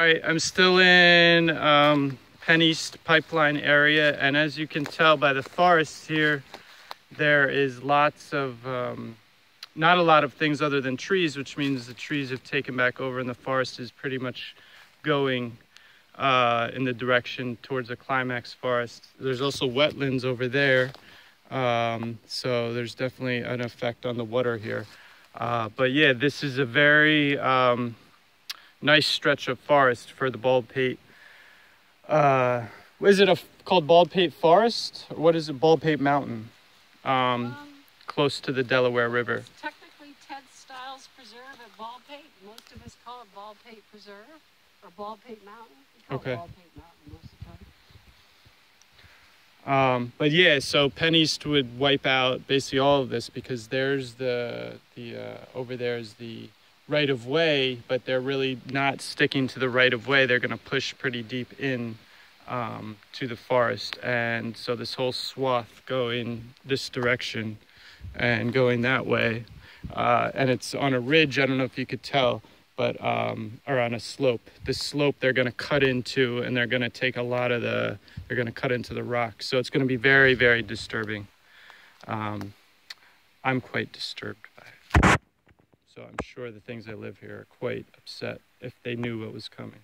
All right, I'm still in um, Penn East pipeline area, and as you can tell by the forest here, there is lots of, um, not a lot of things other than trees, which means the trees have taken back over and the forest is pretty much going uh, in the direction towards the climax forest. There's also wetlands over there, um, so there's definitely an effect on the water here. Uh, but yeah, this is a very um, nice stretch of forest for the Baldpate. Uh, is it a, called Baldpate Forest? Or what is it, Baldpate Mountain? Um, Um, close to the Delaware River. technically Ted Stiles Preserve at Baldpate. Most of us call it Baldpate Preserve or Baldpate Mountain. We call Okay. it Baldpate Mountain most of the time. Um, but yeah, so Penn East would wipe out basically all of this because there's the the uh, over there is the right of way, but they're really not sticking to the right of way. They're going to push pretty deep in um, to the forest, and so this whole swath going this direction and going that way, uh, and it's on a ridge. I don't know if you could tell. But um, or on a slope, the slope they're going to cut into, and they're going to take a lot of the they're going to cut into the rock. So it's going to be very, very disturbing. Um, I'm quite disturbed by it. So I'm sure the things that live here are quite upset if they knew what was coming.